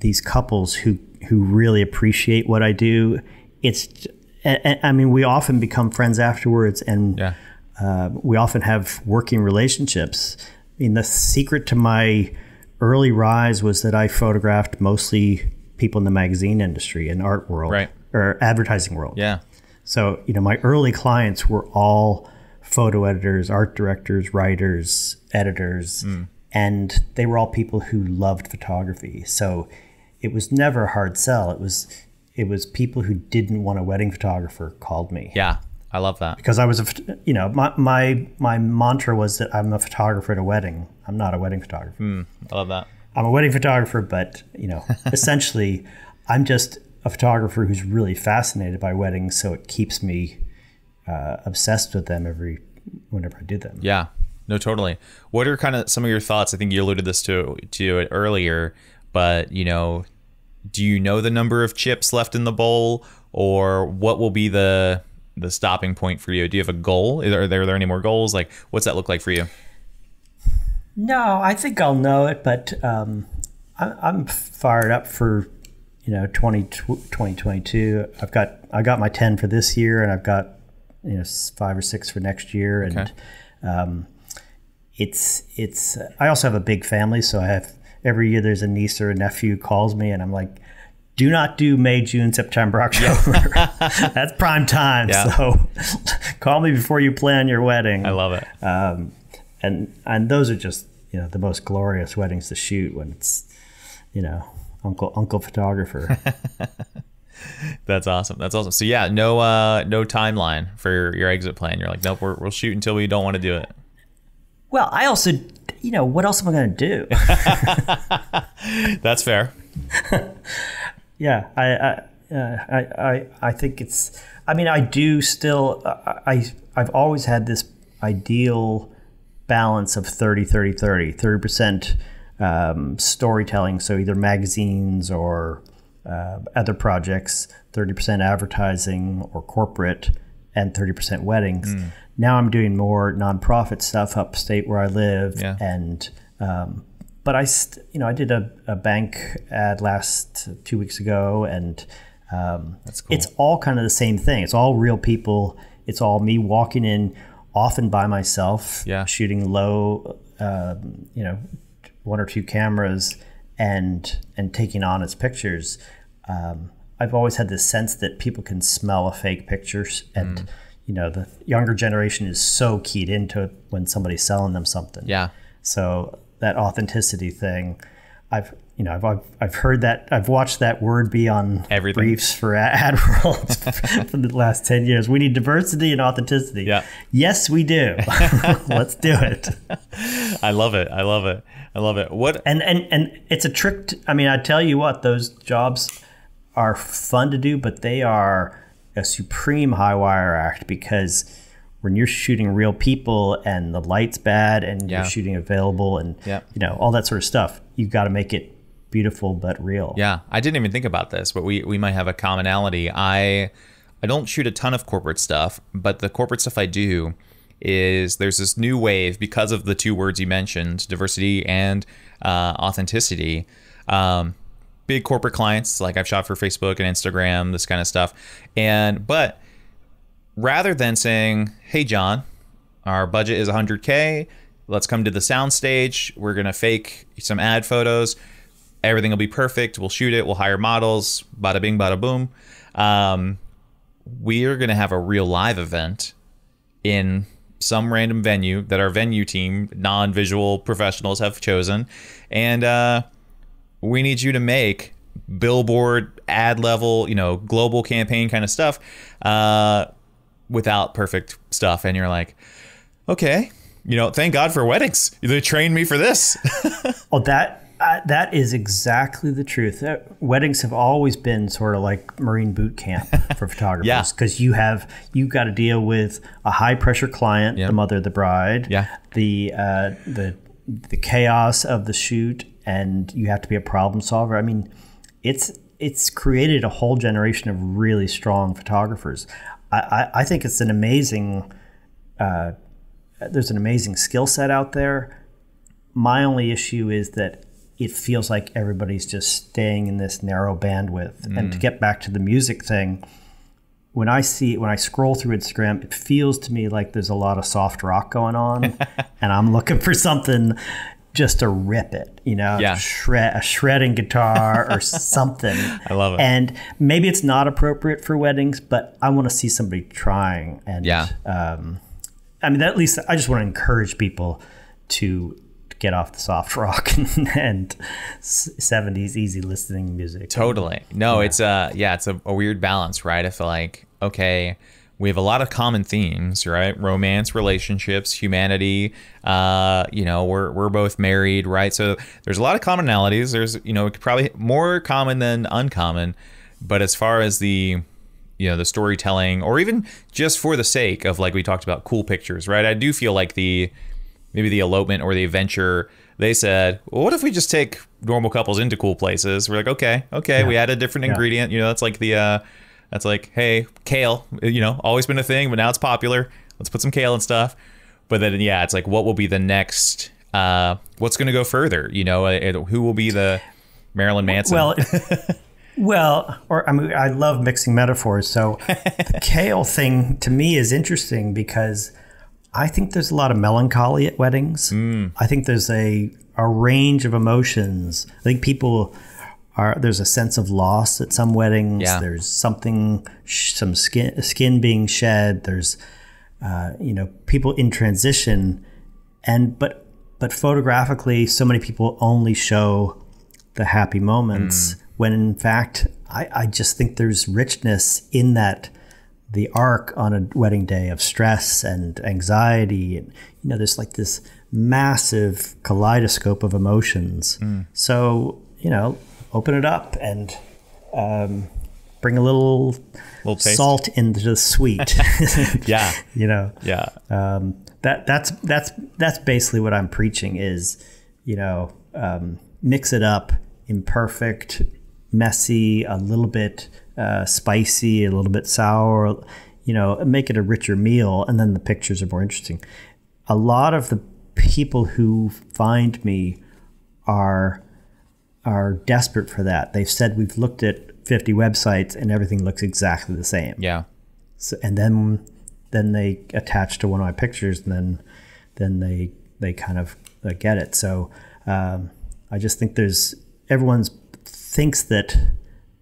these couples who who really appreciate what I do. It's, I mean, we often become friends afterwards, and Yeah. Uh, we often have working relationships. I mean, the secret to my early rise was that I photographed mostly people in the magazine industry and art world, Right. or advertising world. Yeah. So, you know, my early clients were all photo editors, art directors, writers, editors, and they were all people who loved photography. So it was never a hard sell. It was it was people who didn't want a wedding photographer called me. Yeah, I love that. Because I was a, you know, my, my my mantra was that I'm a photographer at a wedding. I'm not a wedding photographer. I love that. I'm a wedding photographer, but you know, [LAUGHS] essentially, I'm just a photographer who's really fascinated by weddings, so it keeps me uh, obsessed with them every whenever I do them. Yeah, no, totally. What are kind of some of your thoughts? I think you alluded this to to it earlier, but you know, do you know the number of chips left in the bowl, or what will be the the stopping point for you? Do you have a goal? Are there, are there any more goals? Like, what's that look like for you? No, I think I'll know it, but um, I, I'm fired up for you know 20, 2022. I've got I got my ten for this year, and I've got you know five or six for next year, and Okay. um, it's it's. I also have a big family, so I have every year there's a niece or a nephew calls me, and I'm like. Do not do May, June, September, October. [LAUGHS] That's prime time. Yeah. So [LAUGHS] call me before you plan your wedding I love it. um, and and those are just you know the most glorious weddings to shoot when it's you know uncle uncle photographer [LAUGHS] That's awesome. That's awesome. So yeah, no uh no timeline for your exit plan. You're like, nope, we're, we'll shoot until we don't want to do it. well i also you know what else am i going to do That's fair. Yeah i I, uh, I i i think it's i mean i do still I, i've always had this ideal balance of 30 30 30 30% um, storytelling so either magazines or uh, other projects 30% advertising or corporate and 30% weddings now i'm doing more nonprofit stuff upstate where i live Yeah. and um, but I, st- you know, I did a, a bank ad last two weeks ago, and um, That's cool. it's all kind of the same thing. It's all real people. It's all me walking in, often by myself, Yeah. shooting low, um, you know, one or two cameras, and and taking honest pictures. Um, I've always had this sense that people can smell a fake picture, and Mm. you know, the younger generation is so keyed into it when somebody's selling them something. Yeah. So that authenticity thing, I've you know I've I've, I've heard that I've watched that word be on Everything. briefs for [LAUGHS] AdWorld [LAUGHS] for the last ten years. We need diversity and authenticity. Yeah. Yes, we do. [LAUGHS] Let's do it. I love it. I love it. I love it. What And and and it's a trick. t- I mean, I tell you what, those jobs are fun to do, but they are a supreme high wire act because when you're shooting real people and the light's bad and Yeah. you're shooting available and Yeah. you know all that sort of stuff, you've got to make it beautiful but real. Yeah, I didn't even think about this, but we we might have a commonality. I I don't shoot a ton of corporate stuff, but the corporate stuff I do is there's this new wave because of the two words you mentioned, diversity and uh, authenticity. Um, big corporate clients, like I've shot for Facebook and Instagram, this kind of stuff, and but rather than saying, "Hey, John, our budget is 100k. Let's come to the soundstage. We're gonna fake some ad photos. Everything will be perfect. We'll shoot it. We'll hire models. Bada bing, bada boom. Um, we are gonna have a real live event in some random venue that our venue team, non-visual professionals, have chosen, and uh, we need you to make billboard ad level, you know, global campaign kind of stuff. Uh, without perfect stuff and you're like okay you know thank god for weddings they trained me for this [LAUGHS] well that uh, that is exactly the truth. Uh, weddings have always been sort of like Marine boot camp [LAUGHS] for photographers Yeah. because you have you got to deal with a high pressure client, Yeah. the mother of the bride, Yeah. the uh, the the chaos of the shoot, and you have to be a problem solver. I mean, it's it's created a whole generation of really strong photographers. I, I, think it's an amazing uh, there's an amazing skill set out there. My only issue is that it feels like everybody's just staying in this narrow bandwidth. And to get back to the music thing, when I see when I scroll through Instagram, it feels to me like there's a lot of soft rock going on, [LAUGHS] and I'm looking for something just to rip it, you know, Yeah. shred a shredding guitar or [LAUGHS] something. I love it. And maybe it's not appropriate for weddings, but I want to see somebody trying. And Yeah. um, I mean, at least I just want to encourage people to get off the soft [LAUGHS] rock and, 70s easy listening music. Totally. No, yeah. it's a yeah, it's a, a weird balance, right? I feel like okay, we have a lot of common themes, right? Romance, relationships, humanity. Uh, you know, we're we're both married, right? So there's a lot of commonalities. There's you know probably more common than uncommon, but as far as the you know the storytelling, or even just for the sake of like we talked about cool pictures, right? I do feel like the maybe the elopement or the adventure. They said, well, what if we just take normal couples into cool places? We're like, okay, okay, yeah. we add a different yeah. ingredient. You know, that's like the. Uh, that's like, hey, kale, you know, always been a thing, but now it's popular. Let's put some kale and stuff. But then, yeah, it's like, what will be the next? Uh, what's going to go further? You know, it, who will be the Marilyn Manson? Well, [LAUGHS] well, or I mean, I love mixing metaphors. So the [LAUGHS] kale thing to me is interesting because I think there's a lot of melancholy at weddings. Mm. I think there's a a range of emotions. I think people are there's a sense of loss at some weddings. Yeah. There's something, some skin skin being shed. There's, uh, you know, people in transition, and but but photographically, so many people only show the happy moments mm. when in fact I, I just think there's richness in that the arc on a wedding day of stress and anxiety and you know there's like this massive kaleidoscope of emotions mm. so you know open it up and um, bring a little, little salt into the sweet. [LAUGHS] yeah, [LAUGHS] you know. Yeah. Um, that that's that's that's basically what I'm preaching is, you know, um, mix it up, imperfect, messy, a little bit uh, spicy, a little bit sour. You know, make it a richer meal, and then the pictures are more interesting. A lot of the people who find me are are desperate for that. They've said we've looked at 50 websites and everything looks exactly the same. Yeah. So, and then then they attach to one of my pictures and then then they they kind of uh, get it. So um, I just think there's everyone's thinks that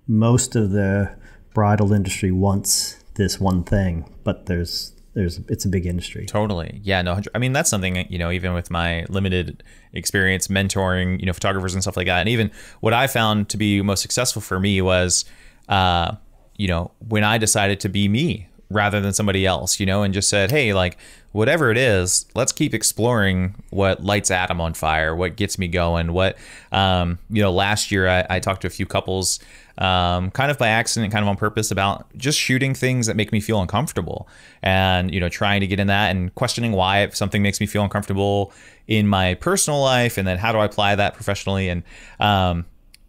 most of the bridal industry wants this one thing, but there's there's it's a big industry. Totally. Yeah, no, I mean that's something, you know, even with my limited experience mentoring, you know, photographers and stuff like that. And even what I found to be most successful for me was uh, you know, when I decided to be me rather than somebody else, you know, and just said, "Hey, like whatever it is, let's keep exploring what lights Adam on fire, what gets me going, what um, you know, last year I, I talked to a few couples um, kind of by accident, kind of on purpose, about just shooting things that make me feel uncomfortable, and you know, trying to get in that and questioning why if something makes me feel uncomfortable in my personal life, and then how do I apply that professionally? And um,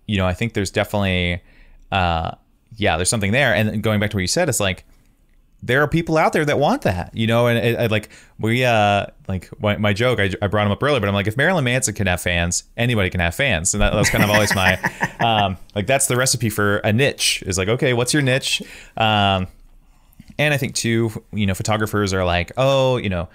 you know, I think there's definitely, uh, yeah, there's something there. And going back to what you said, it's like there are people out there that want that, you know, and it, it, like we, uh, like my, my joke, I, I, brought him up earlier, but I'm like, if Marilyn Manson can have fans, anybody can have fans. And that, that's kind of always my, [LAUGHS] um, like, that's the recipe for a niche is like, okay, what's your niche? Um, and I think too, you know, photographers are like, oh, you know,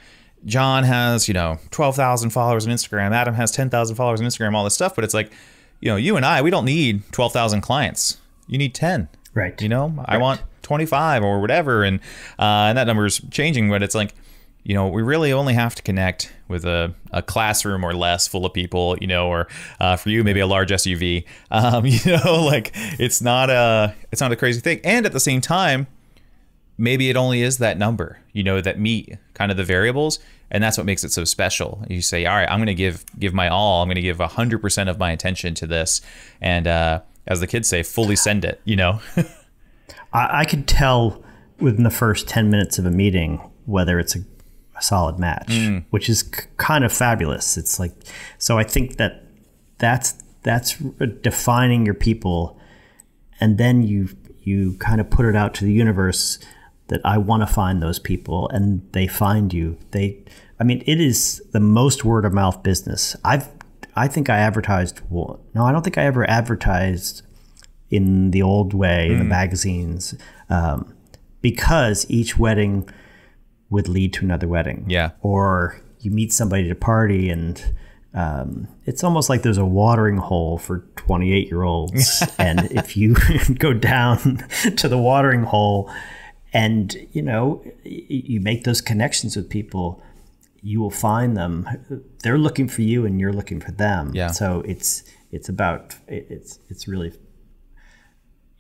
John has, you know, 12,000 followers on Instagram. Adam has 10,000 followers on Instagram, all this stuff. But it's like, you know, you and I, we don't need 12,000 clients. You need 10. Right. You know, right. I want 25 or whatever. And, uh, and that number is changing, but it's like, you know, we really only have to connect with a, a classroom or less full of people, you know, or uh, for you, maybe a large SUV. [LAUGHS] Um, you know, [LAUGHS] like it's not a, it's not a crazy thing. And at the same time, maybe it only is that number, you know, that meet kind of the variables. And that's what makes it so special. You say, all right, I'm going to give, give my all. I'm going to give hundred percent of my attention to this. And, uh, as the kids say, fully send it, you know? [LAUGHS] I, I could tell within the first 10 minutes of a meeting whether it's a, a solid match, mm. which is c- kind of fabulous. It's like, so I think that that's, that's defining your people. And then you, you kind of put it out to the universe that I want to find those people and they find you. They, I mean, it is the most word of mouth business. I've, I think I advertised, well, no, I don't think I ever advertised in the old way mm. in the magazines um, because each wedding would lead to another wedding. Yeah. Or you meet somebody at a party and um, it's almost like there's a watering hole for 28 year olds. [LAUGHS] and if you [LAUGHS] go down [LAUGHS] to the watering hole and, you know, you make those connections with people, you will find them. They're looking for you, and you're looking for them. Yeah. So it's it's about it's it's really.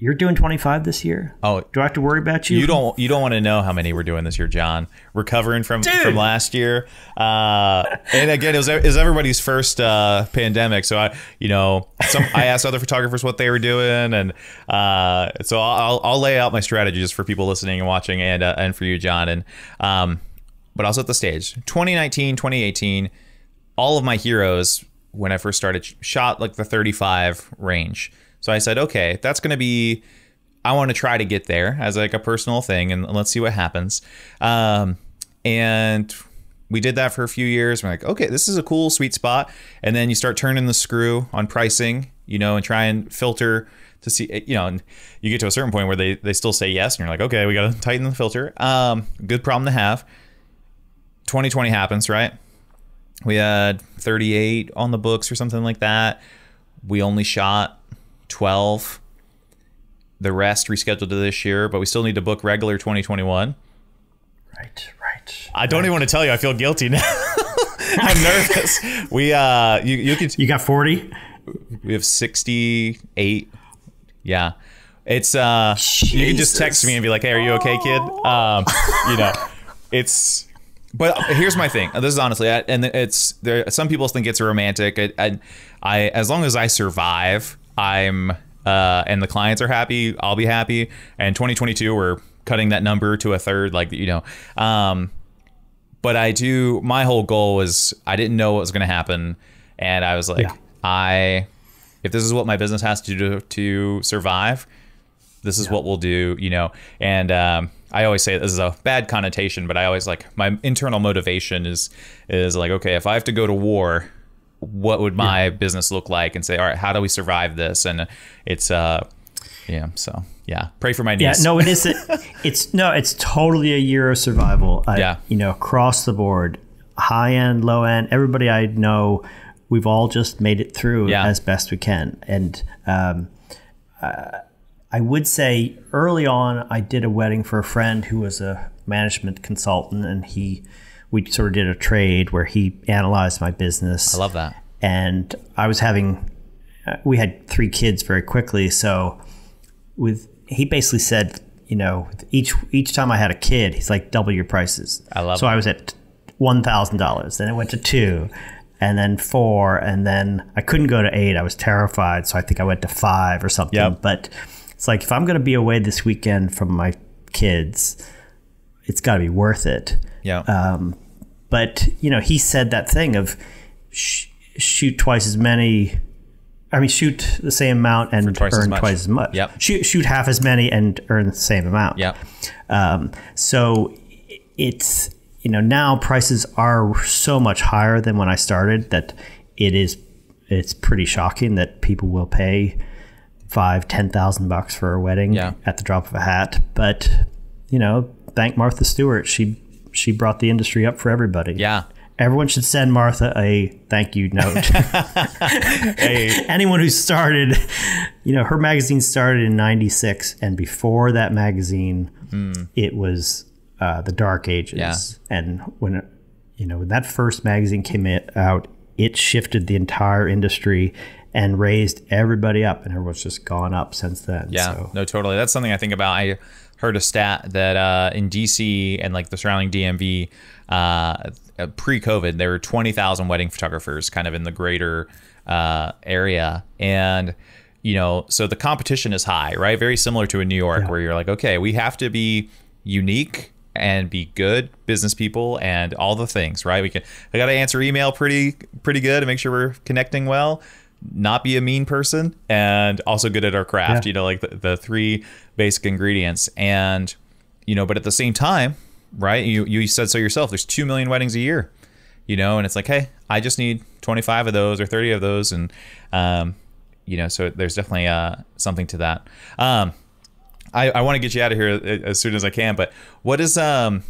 You're doing 25 this year. Oh, Do I have to worry about you? You don't you don't want to know how many we're doing this year, John. Recovering from from last year, uh, and again, it was, it was everybody's first uh, pandemic. So I, you know, some I asked other photographers what they were doing, and uh, so I'll I'll lay out my strategies for people listening and watching, and uh, and for you, John. And um, but I'll set the stage. 2019, 2018, all of my heroes when I first started shot like the 35 range. So I said, okay, that's going to be. I want to try to get there as like a personal thing, and let's see what happens. Um, and we did that for a few years. We're like, okay, this is a cool sweet spot. And then you start turning the screw on pricing, you know, and try and filter to see, you know, and you get to a certain point where they, they still say yes, and you're like, okay, we got to tighten the filter. Um, good problem to have. 2020 happens, right? We had 38 on the books or something like that. We only shot 12. The rest rescheduled to this year, but we still need to book regular 2021. Right, right. I don't even want to tell you. I feel guilty now. [LAUGHS] I'm nervous. We uh, you you could You got 40. we have 68. Yeah, it's uh, you can just text me and be like, "Hey, are you okay, kid?" Um, you know, [LAUGHS] it's. But here's my thing. This is honestly, I- and it's there. Some people think it's romantic. I, I, I as long as I survive, I'm uh, and the clients are happy, I'll be happy. And 2022, we're cutting that number to a third. Like you know, um, but I do. My whole goal was I didn't know what was going to happen, and I was like, Yeah. I, if this is what my business has to do to survive, this is what we'll do, you know. And um, I always say this is a bad connotation, but I always like my internal motivation is is like, okay, if I have to go to war, what would my business look like? And say, all right, how do we survive this? And it's uh, yeah, so yeah, pray for my Yeah, niece. no, it is. [LAUGHS] It's no, it's totally a year of survival. I, Yeah. you know, across the board, high end, low end, everybody I know, we've all just made it through Yeah. as best we can. And um, uh, I would say early on, I did a wedding for a friend who was a management consultant, and he, we sort of did a trade where he analyzed my business. I love that. and I was having we had three kids very quickly. So with he basically said you know each each time I had a kid he's like double your prices. I love so it. I was at one thousand dollars. Then it went to two and then four and then I couldn't go to eight. I was terrified. So I think I went to five or something. Yep. but it's like if I'm going to be away this weekend from my kids it's got to be worth it Yeah. um, but you know, he said that thing of sh- shoot twice as many. I mean, shoot the same amount and twice earn much. twice as much. Yep. Shoot shoot half as many and earn the same amount. Yep. Um, so it's you know now prices are so much higher than when I started that it is it's pretty shocking that people will pay five ten thousand bucks for a wedding Yeah. at the drop of a hat. But you know, thank Martha Stewart. She she brought the industry up for everybody. yeah. Everyone should send Martha a thank you note. [LAUGHS] Hey, Anyone who started, you know, her magazine started in 96. And before that magazine, it was uh, the Dark Ages. Yeah. And when, you know, when that first magazine came out, it shifted the entire industry and raised everybody up. And everyone's just gone up since then. Yeah, So, no, totally. That's something I think about. I heard a stat that uh, in DC and like the surrounding DMV, uh, pre-COVID, there were twenty thousand wedding photographers kind of in the greater uh, area, and you know, so the competition is high, right? Very similar to in New York, where you're like, okay, we have to be unique and be good business people and all the things, right? We can. I got to answer email pretty pretty good and make sure we're connecting well not be a mean person and also good at our craft Yeah. you know like the, the three basic ingredients. And you know but at the same time right you you said so yourself there's 2 million weddings a year you know and it's like hey i just need 25 of those or 30 of those. And um you know so there's definitely uh something to that. Um i i want to get you out of here as soon as i can but what is um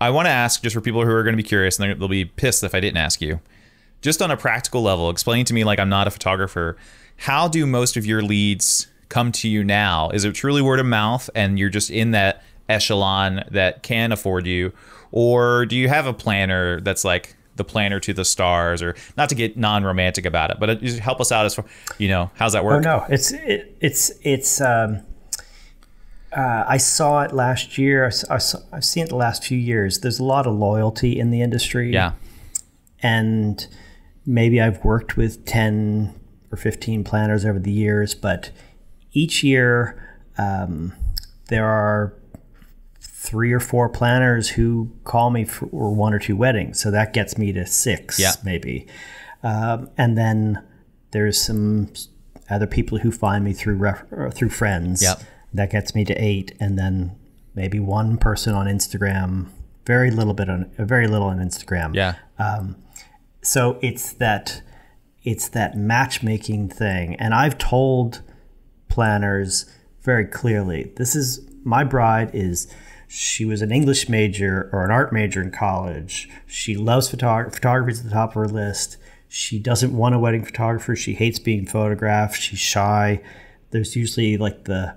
i want to ask just for people who are going to be curious and they'll be pissed if i didn't ask you. Just on a practical level, explain to me like I'm not a photographer. How do most of your leads come to you now? Is it truly word of mouth and you're just in that echelon that can afford you, or do you have a planner that's like the planner to the stars, or not to get non-romantic about it, but it, just help us out as far, you know, how's that Oh work? no, it's it, it's it's. Um, uh, I saw it last year. I s- I saw, I've seen it the last few years. There's a lot of loyalty in the industry. Yeah, and maybe I've worked with 10 or 15 planners over the years, but each year um, there are three or four planners who call me for one or two weddings. So that gets me to six, Yeah. maybe. Um, and then there's some other people who find me through ref- through friends. Yep. That gets me to eight, and then maybe one person on Instagram. Very little bit on, very little on Instagram yeah, so it's that it's that matchmaking thing and i've told planners very clearly. This is my bride is she was an english major or an art major in college. She loves photog- photography at the top of her list. She doesn't want a wedding photographer. She hates being photographed. She's shy. There's usually like the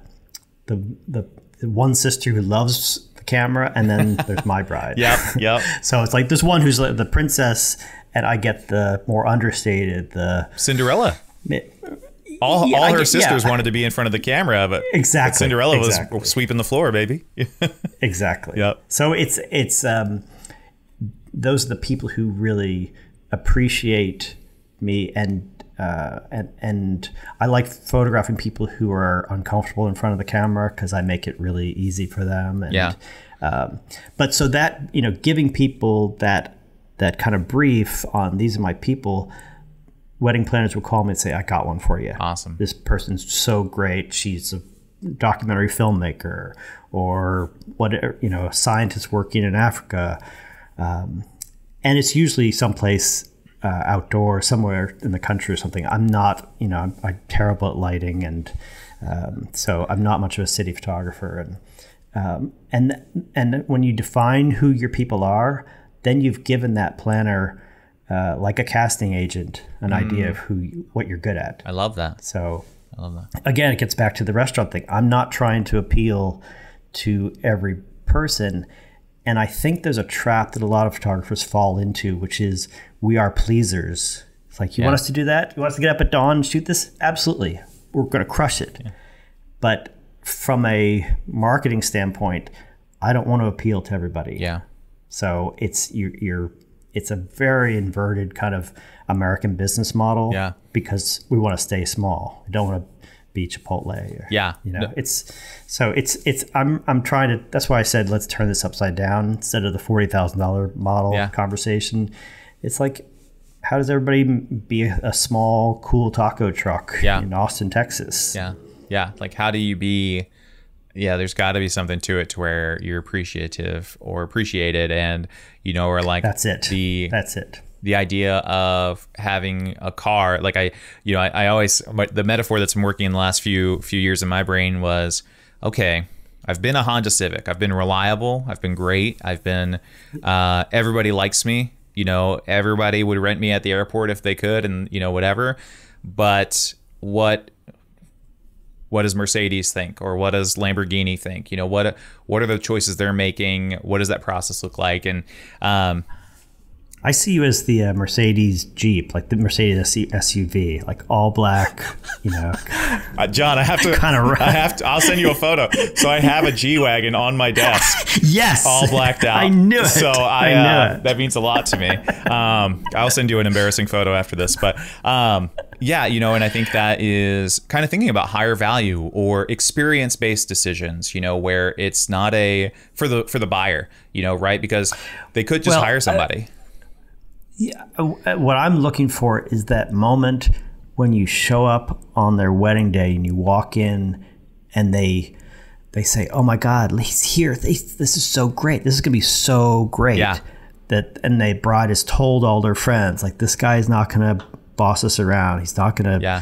the the, the one sister who loves the camera and then [LAUGHS] there's my bride. Yep, yep. [LAUGHS] so it's like there's one who's like the princess, and I get the more understated, the Cinderella. All, Yeah, all her get- sisters yeah. wanted to be in front of the camera, but Exactly, but Cinderella exactly. was sweeping the floor, baby. [LAUGHS] exactly. Yep. So it's it's um, those are the people who really appreciate me and. Uh, and and I like photographing people who are uncomfortable in front of the camera because I make it really easy for them. And, Yeah. Um, but so that you know, giving people that that kind of brief on these are my people, wedding planners will call me and say, "I got one for you." Awesome. This person's so great. She's a documentary filmmaker, or whatever you know, a scientist working in Africa, um, and it's usually someplace. Uh, outdoor, somewhere in the country or something. I'm not, you know, I'm, I'm terrible at lighting, and um, so I'm not much of a city photographer. And um, and and when you define who your people are, then you've given that planner, uh, like a casting agent, an idea of who you, what you're good at. I love that. So I love that. again, it gets back to the restaurant thing. I'm not trying to appeal to every person. And I think there's a trap that a lot of photographers fall into, which is we are pleasers. It's like, you want us to do that? You want us to get up at dawn and shoot this? Absolutely. We're going to crush it. But from a marketing standpoint, I don't want to appeal to everybody. Yeah. So it's you're, you're it's a very inverted kind of American business model. Yeah. Because we want to stay small. We don't want to be Chipotle. Or, Yeah. You know, No. it's so it's it's I'm I'm trying to. That's why I said let's turn this upside down instead of the forty thousand dollar model Yeah. conversation. It's like. How does everybody be a, small, cool taco truck Yeah. in Austin, Texas? Yeah. Yeah. Like, how do you be? Yeah, there's got to be something to it to where you're appreciative or appreciated, and you know, or like That's it. The That's it. the idea of having a car like i you know i, I always my- the metaphor that's been working in the last few few years in my brain was okay i've been a honda civic. I've been reliable. I've been great. I've been uh, everybody likes me. You know everybody would rent me at the airport if they could and you know whatever. But what what does Mercedes think or what does Lamborghini think? You know, what what are the choices they're making? What does that process look like? And um, I see you as the uh, Mercedes Jeep, like the Mercedes SUV, like all black, you know. [LAUGHS] Uh, John, I have to. Kinda. I have to. I'll send you a photo. So I have a G wagon on my desk, [LAUGHS] yes, all blacked [LAUGHS] out. I knew it. So I, I knew uh, it. that means a lot to me. Um, I'll send you an embarrassing photo after this, but um, yeah, you know, and I think that is kind of thinking about higher value or experience based decisions. You know, where it's not a for the for the buyer. You know, right? Because they could just Well, hire I- somebody. Yeah, uh, what I'm looking for is that moment when you show up on their wedding day and you walk in and they they say, "Oh my God, he's here! This is so great! This is gonna be so great!" Yeah. That and the bride has told all their friends, like, "This guy is not gonna boss us around. He's not gonna Yeah.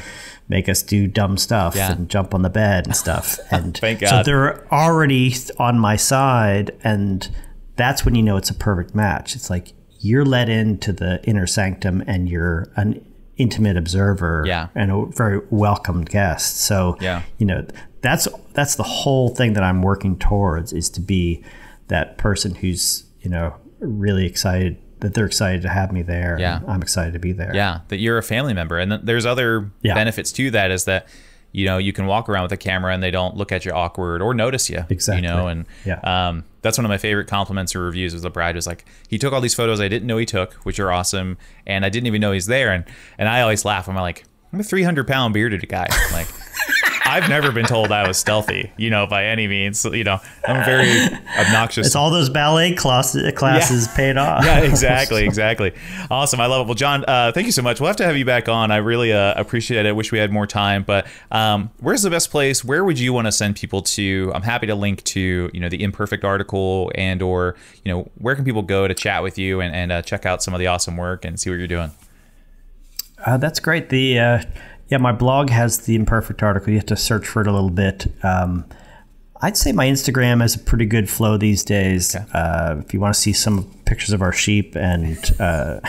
make us do dumb stuff Yeah. and jump on the bed and stuff." [LAUGHS] And so they're already on my side, and that's when you know it's a perfect match. It's like you're let into the inner sanctum, and you're an intimate observer Yeah. and a very welcomed guest. So Yeah. you know that's that's the whole thing that I'm working towards is to be that person who's you know really excited that they're excited to have me there. Yeah. I'm excited to be there. Yeah, that you're a family member, and there's other Yeah. benefits to that. Is that you know you can walk around with a camera and they don't look at you awkward or notice you. Exactly. You know, and Yeah. um, that's one of my favorite compliments or reviews. Was the bride was like, he took all these photos I didn't know he took, which are awesome, and I didn't even know he's there. And and I always laugh. I'm like, I'm a 300 pound bearded guy. Like. I've never been told I was stealthy, you know, by any means. So, you know, I'm very obnoxious. It's all those ballet classes, classes paid off. yeah, exactly, exactly. Awesome. I love it. Well, John, uh, thank you so much. We'll have to have you back on. I really uh, appreciate it. I wish we had more time, but um, where's the best place? Where would you want to send people to? I'm happy to link to you know the imperfect article and or you know where can people go to chat with you and, and uh, check out some of the awesome work and see what you're doing. Uh, that's great. The uh, yeah, my blog has the imperfect article. You have to search for it a little bit. Um, I'd say my Instagram has a pretty good flow these days. Okay. Uh, if you want to see some pictures of our sheep and uh,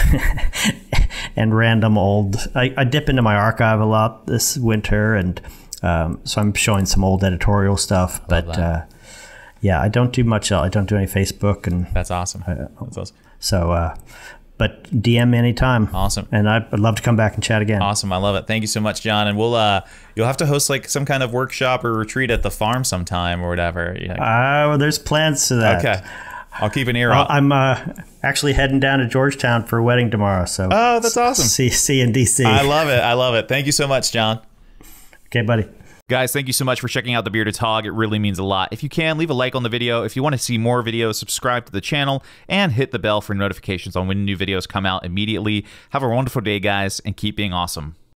[LAUGHS] and random old, I, I dip into my archive a lot this winter, and um, so I'm showing some old editorial stuff. But uh, yeah, I don't do much. else. I don't do any Facebook, and That's awesome. That's awesome. so. Uh, but DM me anytime. Awesome. And I'd, love to come back and chat again. Awesome. I love it. Thank you so much, John. And we'll uh you'll have to host like some kind of workshop or retreat at the farm sometime or whatever. Yeah. Uh, well, there's plans to that. okay. I'll keep an ear out. I'm uh, actually heading down to Georgetown for a wedding tomorrow. So Oh, that's awesome. see see in DC. I love it. I love it. Thank you so much, John. okay, buddy. Guys, thank you so much for checking out the Bearded Tog. It really means a lot. If you can, leave a like on the video. If you want to see more videos, subscribe to the channel and hit the bell for notifications on when new videos come out immediately. Have a wonderful day, guys, and keep being awesome.